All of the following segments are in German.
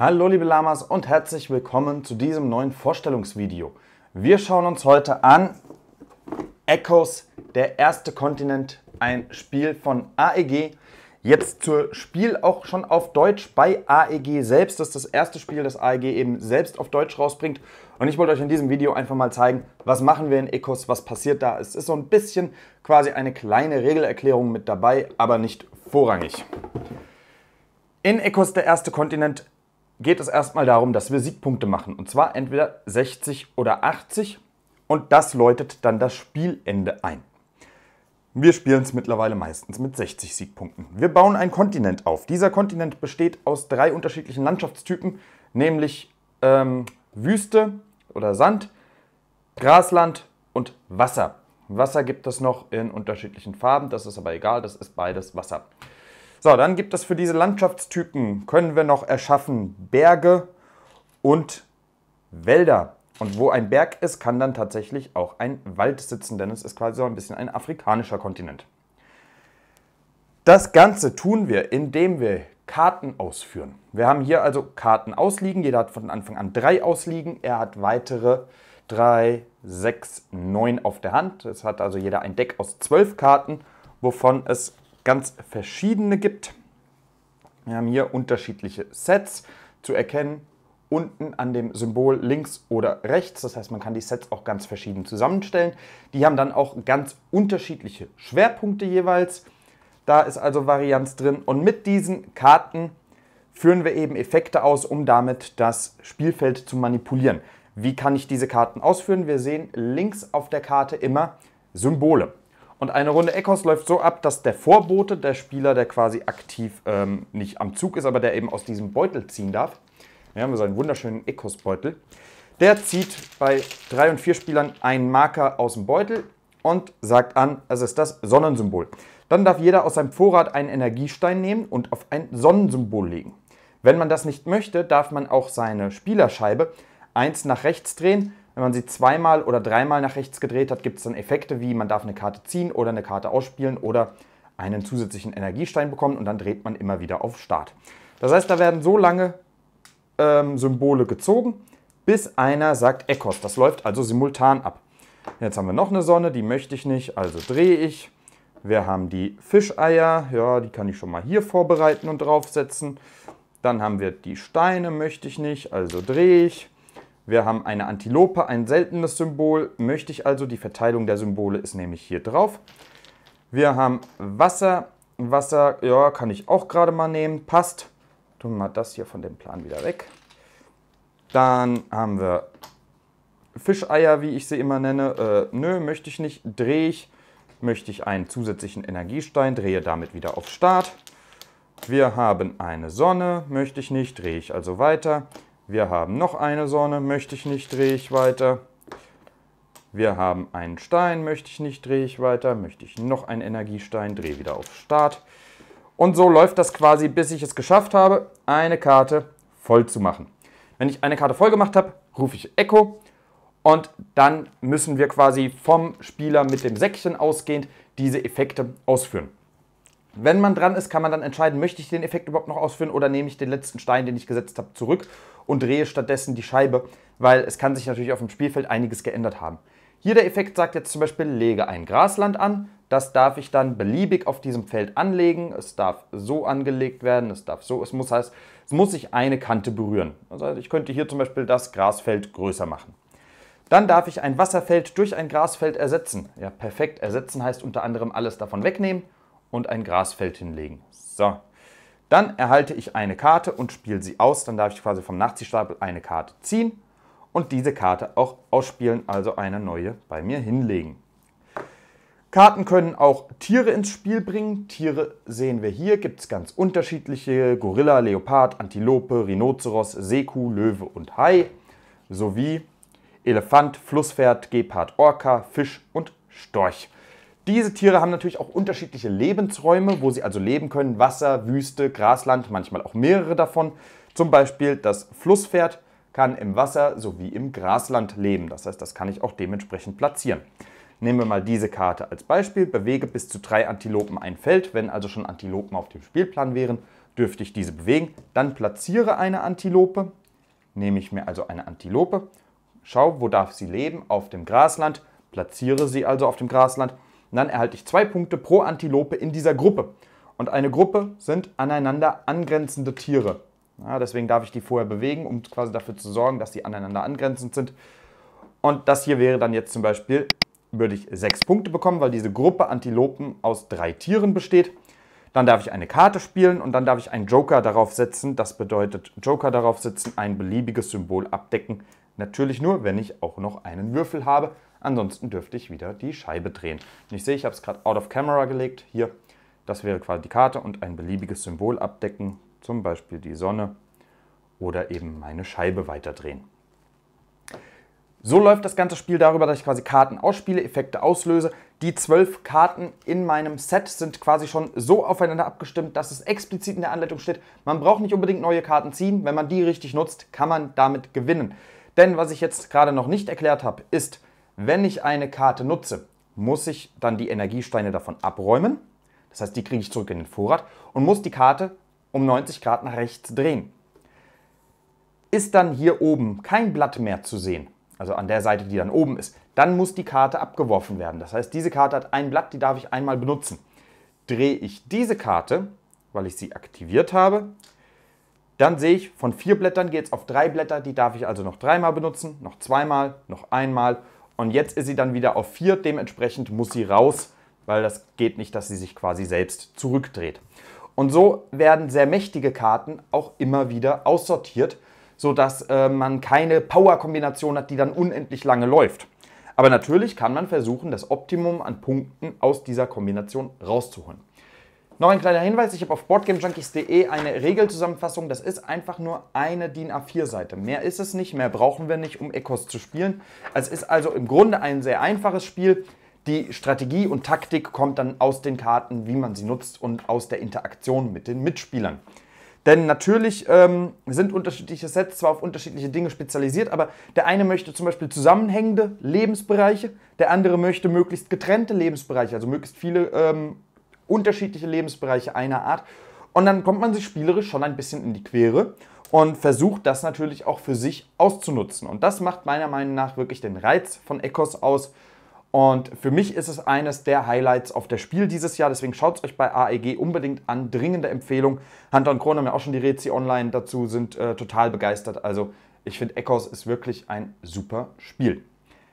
Hallo liebe Lamas und herzlich willkommen zu diesem neuen Vorstellungsvideo. Wir schauen uns heute an Echos, der erste Kontinent, ein Spiel von AEG. Jetzt zur Spiel auch schon auf Deutsch bei AEG selbst. Das ist das erste Spiel, das AEG eben selbst auf Deutsch rausbringt. Und ich wollte euch in diesem Video einfach mal zeigen, was machen wir in Ecos, was passiert da. Es ist so ein bisschen quasi eine kleine Regelerklärung mit dabei, aber nicht vorrangig. In Ecos, der erste Kontinent, geht es erstmal darum, dass wir Siegpunkte machen. Und zwar entweder 60 oder 80. Und das läutet dann das Spielende ein. Wir spielen es mittlerweile meistens mit 60 Siegpunkten. Wir bauen einen Kontinent auf. Dieser Kontinent besteht aus drei unterschiedlichen Landschaftstypen, nämlich ähm, Wüste oder Sand, Grasland und Wasser. Wasser gibt es noch in unterschiedlichen Farben, das ist aber egal, das ist beides Wasser. So, dann gibt es für diese Landschaftstypen, können wir noch erschaffen Berge und Wälder. Und wo ein Berg ist, kann dann tatsächlich auch ein Wald sitzen, denn es ist quasi so ein bisschen ein afrikanischer Kontinent. Das Ganze tun wir, indem wir Karten ausführen. Wir haben hier also Karten ausliegen. Jeder hat von Anfang an drei ausliegen. Er hat weitere drei, sechs, neun auf der Hand. Es hat also jeder ein Deck aus zwölf Karten, wovon es ganz verschiedene gibt. Wir haben hier unterschiedliche Sets zu erkennen, unten an dem Symbol links oder rechts. Das heißt, man kann die Sets auch ganz verschieden zusammenstellen. Die haben dann auch ganz unterschiedliche Schwerpunkte jeweils. Da ist also Varianz drin. Und mit diesen Karten führen wir eben Effekte aus, um damit das Spielfeld zu manipulieren. Wie kann ich diese Karten ausführen? Wir sehen links auf der Karte immer Symbole. Und eine Runde Echos läuft so ab, dass der Vorbote, der Spieler, der quasi aktiv ähm, nicht am Zug ist, aber der eben aus diesem Beutel ziehen darf, wir haben so einen wunderschönen Echos-Beutel, der zieht bei drei und vier Spielern einen Marker aus dem Beutel und sagt an, es ist das Sonnensymbol. Dann darf jeder aus seinem Vorrat einen Energiestein nehmen und auf ein Sonnensymbol legen. Wenn man das nicht möchte, darf man auch seine Spielerscheibe eins nach rechts drehen, wenn man sie zweimal oder dreimal nach rechts gedreht hat, gibt es dann Effekte wie man darf eine Karte ziehen oder eine Karte ausspielen oder einen zusätzlichen Energiestein bekommen und dann dreht man immer wieder auf Start. Das heißt, da werden so lange ähm, Symbole gezogen, bis einer sagt Echos. Das läuft also simultan ab. Jetzt haben wir noch eine Sonne, die möchte ich nicht, also drehe ich. Wir haben die Fischeier, ja, die kann ich schon mal hier vorbereiten und draufsetzen. Dann haben wir die Steine, möchte ich nicht, also drehe ich. Wir haben eine Antilope, ein seltenes Symbol, möchte ich also. Die Verteilung der Symbole ist nämlich hier drauf. Wir haben Wasser. Wasser, ja, kann ich auch gerade mal nehmen, passt. Tun wir mal das hier von dem Plan wieder weg. Dann haben wir Fischeier, wie ich sie immer nenne. Äh, nö, möchte ich nicht. Drehe ich. Möchte ich einen zusätzlichen Energiestein, drehe damit wieder auf Start. Wir haben eine Sonne, möchte ich nicht, drehe ich also weiter. Wir haben noch eine Sonne, möchte ich nicht, drehe ich weiter. Wir haben einen Stein, möchte ich nicht, drehe ich weiter. Möchte ich noch einen Energiestein, drehe wieder auf Start. Und so läuft das quasi, bis ich es geschafft habe, eine Karte voll zu machen. Wenn ich eine Karte voll gemacht habe, rufe ich Echo und dann müssen wir quasi vom Spieler mit dem Säckchen ausgehend diese Effekte ausführen. Wenn man dran ist, kann man dann entscheiden, möchte ich den Effekt überhaupt noch ausführen oder nehme ich den letzten Stein, den ich gesetzt habe, zurück und drehe stattdessen die Scheibe, weil es kann sich natürlich auf dem Spielfeld einiges geändert haben. Hier der Effekt sagt jetzt zum Beispiel, lege ein Grasland an. Das darf ich dann beliebig auf diesem Feld anlegen. Es darf so angelegt werden, es darf so, es muss heißt, es muss sich eine Kante berühren. Also ich könnte hier zum Beispiel das Grasfeld größer machen. Dann darf ich ein Wasserfeld durch ein Grasfeld ersetzen. Ja, perfekt. Ersetzen heißt unter anderem alles davon wegnehmen und ein Grasfeld hinlegen. So. Dann erhalte ich eine Karte und spiele sie aus. Dann darf ich quasi vom Nachziehstapel eine Karte ziehen und diese Karte auch ausspielen, also eine neue bei mir hinlegen. Karten können auch Tiere ins Spiel bringen. Tiere sehen wir hier, gibt es ganz unterschiedliche. Gorilla, Leopard, Antilope, Rhinoceros, Seekuh, Löwe und Hai. Sowie Elefant, Flusspferd, Gepard, Orca, Fisch und Storch. Diese Tiere haben natürlich auch unterschiedliche Lebensräume, wo sie also leben können. Wasser, Wüste, Grasland, manchmal auch mehrere davon. Zum Beispiel das Flusspferd kann im Wasser sowie im Grasland leben. Das heißt, das kann ich auch dementsprechend platzieren. Nehmen wir mal diese Karte als Beispiel. Bewege bis zu drei Antilopen ein Feld. Wenn also schon Antilopen auf dem Spielplan wären, dürfte ich diese bewegen. Dann platziere eine Antilope. Nehme ich mir also eine Antilope. Schau, wo darf sie leben? Auf dem Grasland. Platziere sie also auf dem Grasland. Dann erhalte ich zwei Punkte pro Antilope in dieser Gruppe. Und eine Gruppe sind aneinander angrenzende Tiere. Ja, deswegen darf ich die vorher bewegen, um quasi dafür zu sorgen, dass die aneinander angrenzend sind. Und das hier wäre dann jetzt zum Beispiel, würde ich sechs Punkte bekommen, weil diese Gruppe Antilopen aus drei Tieren besteht. Dann darf ich eine Karte spielen und dann darf ich einen Joker darauf setzen. Das bedeutet Joker darauf setzen, ein beliebiges Symbol abdecken. Natürlich nur, wenn ich auch noch einen Würfel habe. Ansonsten dürfte ich wieder die Scheibe drehen. Und ich sehe, ich habe es gerade out of camera gelegt. Hier, das wäre quasi die Karte und ein beliebiges Symbol abdecken. Zum Beispiel die Sonne oder eben meine Scheibe weiterdrehen. So läuft das ganze Spiel darüber, dass ich quasi Karten ausspiele, Effekte auslöse. Die zwölf Karten in meinem Set sind quasi schon so aufeinander abgestimmt, dass es explizit in der Anleitung steht. Man braucht nicht unbedingt neue Karten ziehen. Wenn man die richtig nutzt, kann man damit gewinnen. Denn was ich jetzt gerade noch nicht erklärt habe, ist, wenn ich eine Karte nutze, muss ich dann die Energiesteine davon abräumen. Das heißt, die kriege ich zurück in den Vorrat und muss die Karte um 90 Grad nach rechts drehen. Ist dann hier oben kein Blatt mehr zu sehen, also an der Seite, die dann oben ist, dann muss die Karte abgeworfen werden. Das heißt, diese Karte hat ein Blatt, die darf ich einmal benutzen. Drehe ich diese Karte, weil ich sie aktiviert habe, dann sehe ich, von vier Blättern geht es auf drei Blätter, die darf ich also noch dreimal benutzen, noch zweimal, noch einmal und jetzt ist sie dann wieder auf vier, dementsprechend muss sie raus, weil das geht nicht, dass sie sich quasi selbst zurückdreht. Und so werden sehr mächtige Karten auch immer wieder aussortiert sodass äh, man keine Power-Kombination hat, die dann unendlich lange läuft. Aber natürlich kann man versuchen, das Optimum an Punkten aus dieser Kombination rauszuholen. Noch ein kleiner Hinweis, ich habe auf boardgamejunkies.de eine Regelzusammenfassung. Das ist einfach nur eine DIN A4-Seite. Mehr ist es nicht, mehr brauchen wir nicht, um Ecos zu spielen. Es ist also im Grunde ein sehr einfaches Spiel. Die Strategie und Taktik kommt dann aus den Karten, wie man sie nutzt und aus der Interaktion mit den Mitspielern. Denn natürlich ähm, sind unterschiedliche Sets zwar auf unterschiedliche Dinge spezialisiert, aber der eine möchte zum Beispiel zusammenhängende Lebensbereiche, der andere möchte möglichst getrennte Lebensbereiche, also möglichst viele ähm, unterschiedliche Lebensbereiche einer Art. Und dann kommt man sich spielerisch schon ein bisschen in die Quere und versucht das natürlich auch für sich auszunutzen. Und das macht meiner Meinung nach wirklich den Reiz von Ecos aus und für mich ist es eines der Highlights auf der Spiel dieses Jahr. Deswegen schaut es euch bei AEG unbedingt an. Dringende Empfehlung. Hunter und Kron haben ja auch schon die Rezi online dazu, sind äh, total begeistert. Also ich finde, Echos ist wirklich ein super Spiel.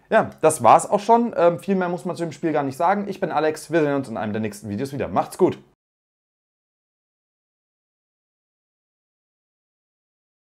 Ja, das war's auch schon. Ähm, viel mehr muss man zu dem Spiel gar nicht sagen. Ich bin Alex. Wir sehen uns in einem der nächsten Videos wieder. Macht's gut.